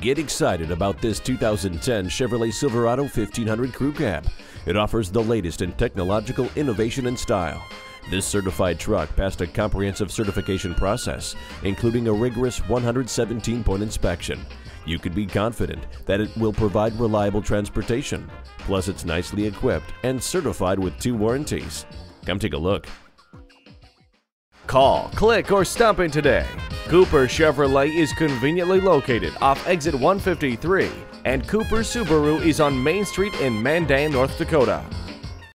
Get excited about this 2010 Chevrolet Silverado 1500 Crew Cab. It offers the latest in technological innovation and style. This certified truck passed a comprehensive certification process, including a rigorous 117 point inspection. You can be confident that it will provide reliable transportation. Plus, it's nicely equipped and certified with two warranties. Come take a look. Call, click, or stop in today. Kupper Chevrolet is conveniently located off exit 153, and Kupper Subaru is on Main Street in Mandan, North Dakota.